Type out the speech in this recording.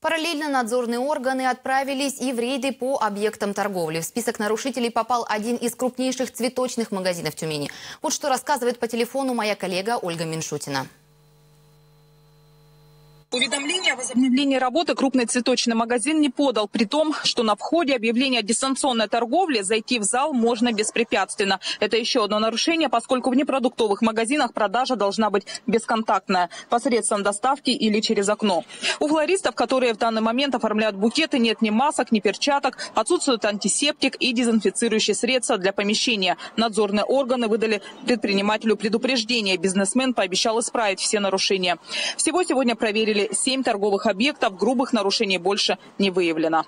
Параллельно надзорные органы отправились и в рейды по объектам торговли. В список нарушителей попал один из крупнейших цветочных магазинов Тюмени. Вот что рассказывает по телефону моя коллега Ольга Меньшутина. Уведомление о возобновлении работы крупный цветочный магазин не подал, при том, что на входе объявления о дистанционной торговле зайти в зал можно беспрепятственно. Это еще одно нарушение, поскольку в непродуктовых магазинах продажа должна быть бесконтактная, посредством доставки или через окно. У флористов, которые в данный момент оформляют букеты, нет ни масок, ни перчаток, отсутствует антисептик и дезинфицирующие средства для помещения. Надзорные органы выдали предпринимателю предупреждение. Бизнесмен пообещал исправить все нарушения. Всего сегодня проверили 7 торговых объектов, грубых нарушений больше не выявлено.